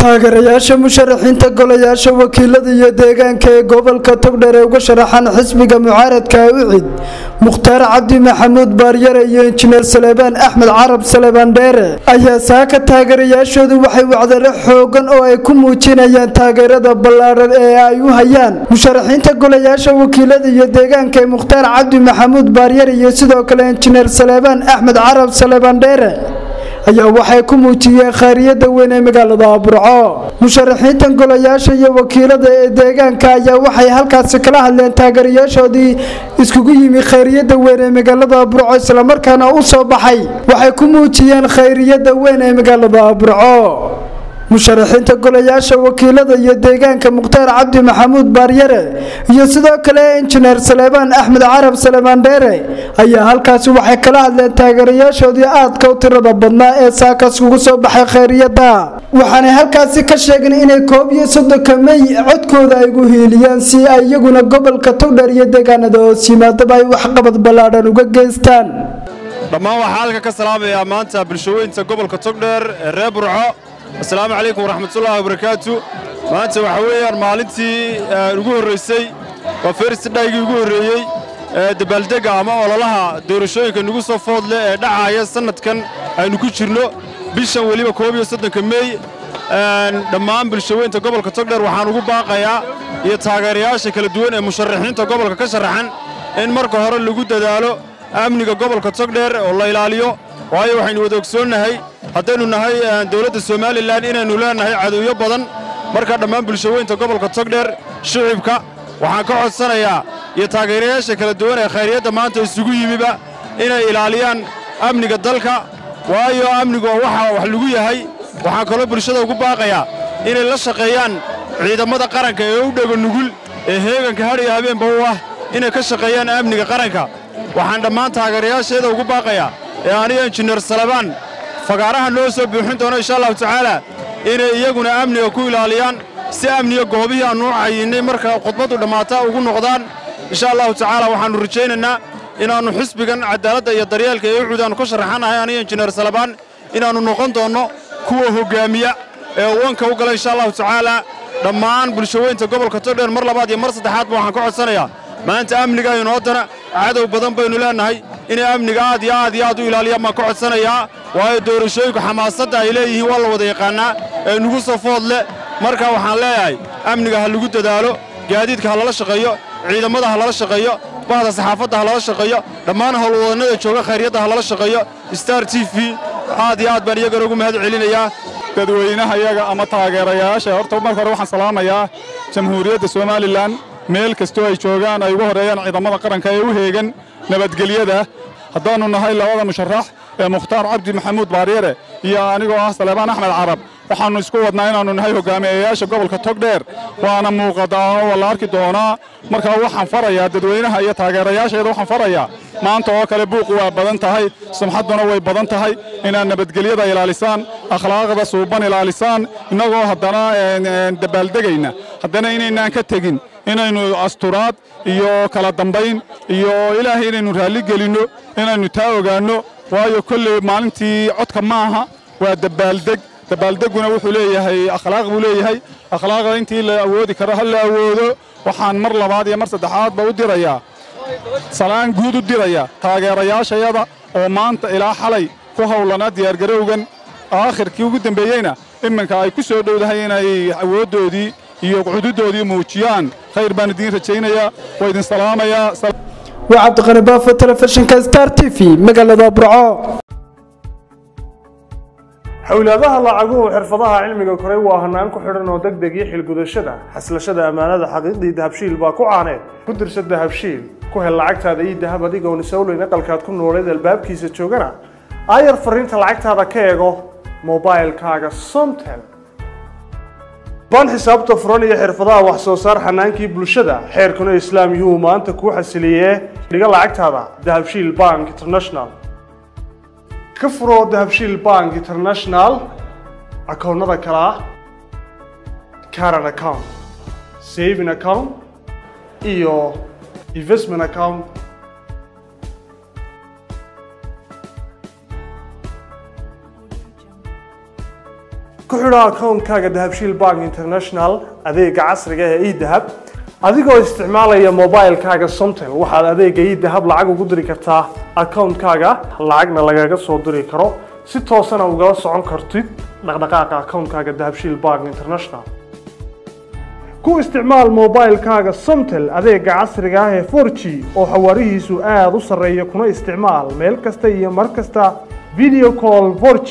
taageerayaasha musharaxiinta golayaasha wakiilada iyo deegaanka ee gobolka togdheer ee uga sharaxan xisbiga mucaaradka ucid mukhtaar cabdi maxamuud baaryare iyo injineer saleebaan axmed carab saleebaan dheere ayaa saaka taageerayaashoodu waxay wacdaro xoogan oo ay ku muujinayaan taageerada ballaadhan ee ay u hayaan. Musharaxiinta golayaasha wakiilada iyo deegaanka ee mukhtaar cabdi maxamuud baaryare iyo sidoo kale injineer saleebaan axmed carab saleebaan dheere ayaa waxay ku muujiyeen khayriyada weyn ee magaalada burco. Musharaxiintan golayaasha iyo wakiilada ee deegaanka ayaa waxay halkaasi kala hadleen taageerayaashoodii iskugu yimi khayriyada weyn ee magaalada burco islamarkaana u soo baxay. Waxay ku muujiyeen khayriyada weyn ee magaalada burco musharaxiinta golayaasha wakiilada iyo deegaanka mukhtaar cabdi maxamuud baaryare iyo sidoo kale injineer saleebaan axmed carab saleebaan dheere ayaa halkaasi waxay kala hadleen taageerayaashoodii aadka u tirada badnaa ee saakaas ugu soo baxay khayriyada waxaanay halkaasi ka sheegeen inay koob iyo soddonka mey codkooda ay gu hiiliyaan si ay iyaguna gobolka togdheer iyo deegaanada hoos yimaadaba ay waxqabad ballaadhan uga geystaan. Dhammaan waxaa halka ka salaamayaa maanta bulshaweynta gobolka togdheer ee reer burco assalaamu calaykum waraxmatullahi wabarakaatu maanta waxaa weeyaan maalintii ugu horraysay waa feerstidhaygii ugu horreeyey ee dabaaldegga ama ololaha doorashooyinka nugu soo foodle ee dhacaaya sannadkan aynu ku jirno. Bishan weliba koob iyo soddonka meey dhammaan bulshaweynta gobolka togdheer waxaan ugu baaqayaa iyo taageerayaasha kala duwan ee musharaxiinta gobolka ka sharaxan in marka hore lagu dadaalo amniga gobolka togdheer oo la ilaaliyo. Waayo waxaynu wada ogsoonnahay haddaynu nahay dawladda somalilan inaynu leennahay cadowyo badan. Marka dhammaan bulshaweynta gobolka togdheer shicibka waxaan ka codsanayaa iyo taageerayaasha kala duwan ee khayriyadda maanta isugu yimiba inay ilaaliyaan amniga dalka. Waayo amnigu oo waxa wax lagu yahay. Waxaan kaloo bulshada ugu baaqayaa inay la shaqeeyaan ciidammada qaranka ee u dhego nugul ee heeganka hadhiyo habeenba u ah inay ka shaqeeyaan amniga qaranka. Waxaan dhammaan taageerayaasheeda ugu baaqayaa ee aniga injineer salabaan fagaaraha noo soo buuxin doono insha allahu tacaala inay iyaguna amniga ku ilaaliyaan si amniga goobihii aannu cayinnay marka khudbaddu dhammaata ugu noqdaan insha allahu tacaala waxaannu rajaynaynaa inaannu xisbigan cadaaladda iyo daryeelka ee ucud aannu ka sharaxanahay aniga injineer salabaan inaannu noqon doonno kuwa hoggaamiya ee wanka u gala insha allahu tacaala. Dhammaan bulshaweynta gobolka togdheer mar labaad iyo mar saddexaadba waxaan ka codsanayaa maanta amniga inoodana cadow badan baynu leennahay inay amniga aad iyo aad iyo aad u ilaaliyaan baan ka codsanayaa waayo doorashooyinku xamaasadda ay leeyihiin waa la wada yaqaannaa ee nugu soo foodle marka waxaan leeyahay amniga ha lagu dadaalo gaadiidka ha lala shaqeeyo ciidammada ha lala shaqeeyo bahda saxaafadda ha lala shaqeeyo dhammaan howlwadannada jooga khayryadda ha lala shaqeeyo. Star t v aad iyo aad baan iyagana ugu mahad celinayaa. Dadweynaha yaga ama taageerayaasha horta marka hore waxaan salaamayaa jamhuuriyadda somalilan. Meel kastoo ay joogaan ay ugu horreeyaan ciidamada qaranka ee u heegan nabadgelyada. Haddaannu nahay labada musharax mukhtaar cabdi maxamuud baaryare iyo anigoo ah saleebaan axmed carab waxaannu isku wadnaa inaannu nahay hogaamiyayaasha gobolka togdheer. Waana muuqadaa oo la arki doonaa markaa waxaan farayaa dadweynaha iyo taageerayaasheeda waxaan farayaa. Maanta oo kale buuqu waa badan tahay sumxadduna way badan tahay inaad nabadgelyada ilaalisaan akhlaaqda suuban ilaalisaan innagoo haddana dabaaldegayna. Haddana inaynaan ka tegin inaynu asturaad iyo kala dambayn iyo ilaahay inaynu raalli gelinno inaynu taa ogaanno waayo kolley maalintii codka ma aha. Waa dabaaldeg. Dabaaldegguna wuxuu leeyahay akhlaaq buu leeyahay. Akhlaaqda intii la awoodi karo ha la awoodo waxaan mar labaad iyo mar saddexaadba u dirayaa salaan guud u diraya taageerayaashayada oo maanta ilaa xalay ku howlanaa diyaargarowgan aakhirkii ugu dembeeyeyna iminka ay ku soo dhowdahay inay awooddoodii iyo cududoodii muujiyaan. Khayr baan idiin rajaynayaa waa idin salaamayaa waa cabdiqani baafo telefishinka star t v magaalada burco. Xowlaadaha lacaguhu xirfadaha cilmiga koray waa hanaan ku xidhan oo deg deg iyo xilgudashada. Xaslashada ammaanada xaqiiqdii dahabshiil baa ku caaneed ku dirsa dahabshiil ku hel lacagtaada ii dahab adigoon isowleyn aqalkaad ku nooleed albaabkiisa joogana. Aayar fariinta lacagtaada ka eego mobailkaaga somtel ban xisaabta furan iyo xirfadaha wax soo saar xanaankii bulshada xeerkuna islaam yuu maanta kuu xasiliyee dhiga lacagtaada dahabshiil bank international. Ka furoo dahabshiil bank international akoonnada kale ah caran account saving account iyo investment account ku xidho akoonkaaga dahabshiil bank international adeega casriga ee edahab. Adigoo isticmaalaya mobilekaaga somtel waxaad adeega edahab lacag ugu diri kartaa akoonkaaga lacagna lagaga soo diri karo. Si toosana ugala socon kartid dhaqdhaqaaqa akoonkaaga dahabshiil bank international. Ku isticmaal mobilekaaga somtel adeega casriga ah ee 4g oo xawaarihiisu aada u sarreeya kuna isticmaal meel kasta iyo mar kasta video call 4g